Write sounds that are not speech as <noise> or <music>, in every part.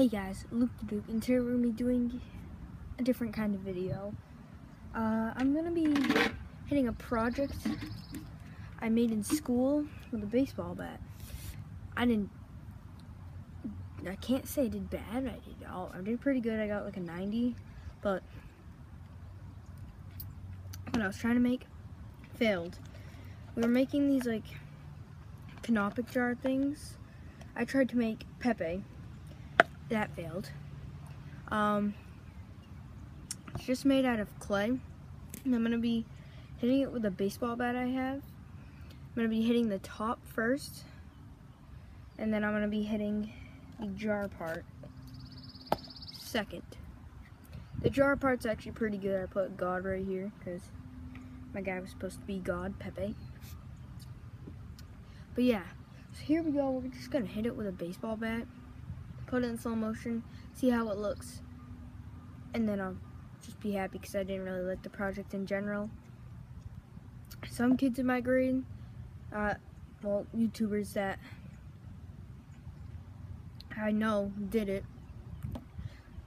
Hey guys, Luke the Duke, and today we're going to be doing a different kind of video. Uh, I'm going to be hitting a project I made in school with a baseball bat. I didn't, I can't say I did bad, I did, all, I did pretty good, I got like a 90, but what I was trying to make failed. We were making these like canopic jar things. I tried to make Pepe, that failed. Um, it's just made out of clay. And I'm going to be hitting it with a baseball bat I have. I'm going to be hitting the top first. And then I'm going to be hitting the jar part second. The jar part's actually pretty good. I put God right here because my guy was supposed to be God, Pepe. But yeah, so here we go. We're just going to hit it with a baseball bat put it in slow motion, see how it looks, and then I'll just be happy because I didn't really like the project in general. Some kids in my grade, uh, well, YouTubers that I know did it,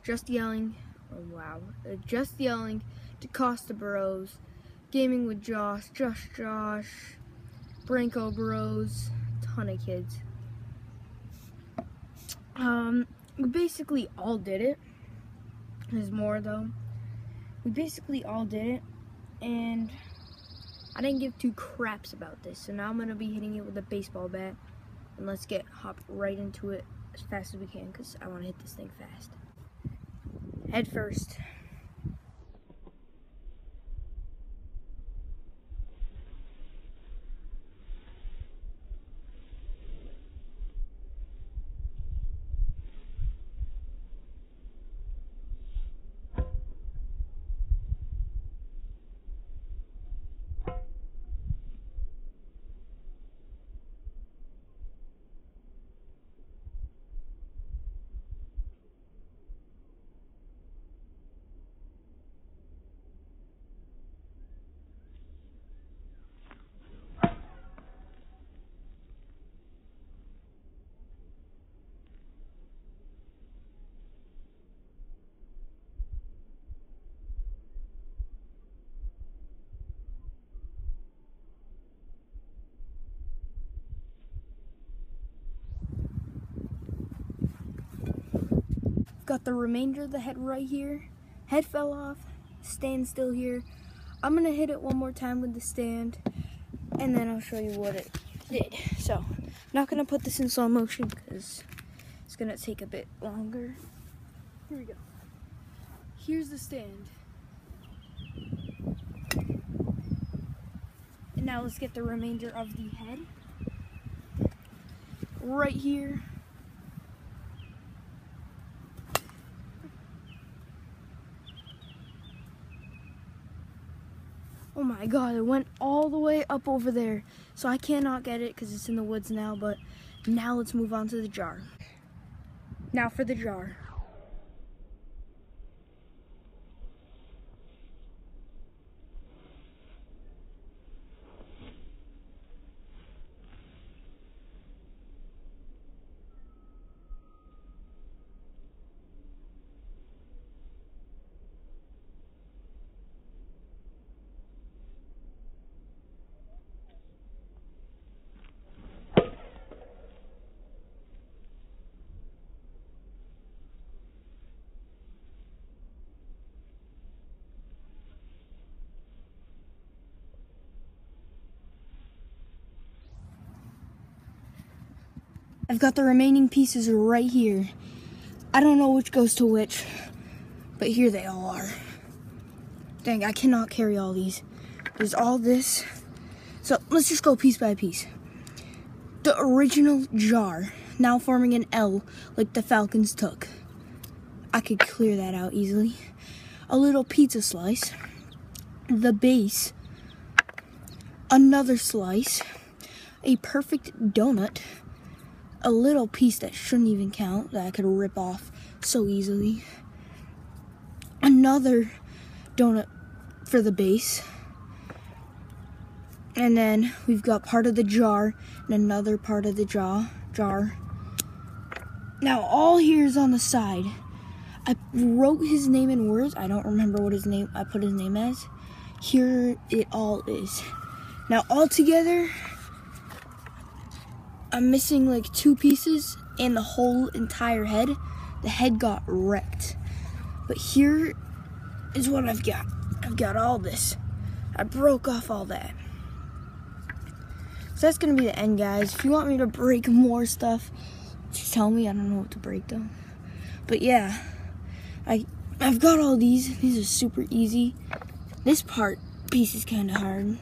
just yelling, oh wow, uh, just yelling, DaCosta Bros, Gaming with Josh, Josh Josh, Branko Bros, ton of kids. Um, we basically all did it. There's more though. We basically all did it, and I didn't give two craps about this. So now I'm gonna be hitting it with a baseball bat, and let's get hop right into it as fast as we can, cause I want to hit this thing fast. Head first. Got the remainder of the head right here. Head fell off, stand still here. I'm gonna hit it one more time with the stand and then I'll show you what it did. So, not gonna put this in slow motion because it's gonna take a bit longer. Here we go. Here's the stand. And now let's get the remainder of the head. Right here. Oh my god, it went all the way up over there. So I cannot get it because it's in the woods now, but now let's move on to the jar. Now for the jar. I've got the remaining pieces right here. I don't know which goes to which, but here they all are. Dang, I cannot carry all these. There's all this. So let's just go piece by piece. The original jar, now forming an L like the Falcons took. I could clear that out easily. A little pizza slice. The base. Another slice. A perfect donut a little piece that shouldn't even count that I could rip off so easily. Another donut for the base. And then we've got part of the jar and another part of the jaw jar. Now all here is on the side. I wrote his name in words. I don't remember what his name I put his name as. Here it all is. Now all together, I'm missing like two pieces and the whole entire head. The head got wrecked. But here is what I've got. I've got all this. I broke off all that. So that's gonna be the end, guys. If you want me to break <laughs> more stuff, just tell me. I don't know what to break though. But yeah, I I've got all these. These are super easy. This part piece is kind of hard.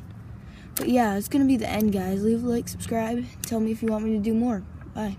But yeah, it's gonna be the end, guys. Leave a like, subscribe. Tell me if you want me to do more. Bye.